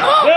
Oh!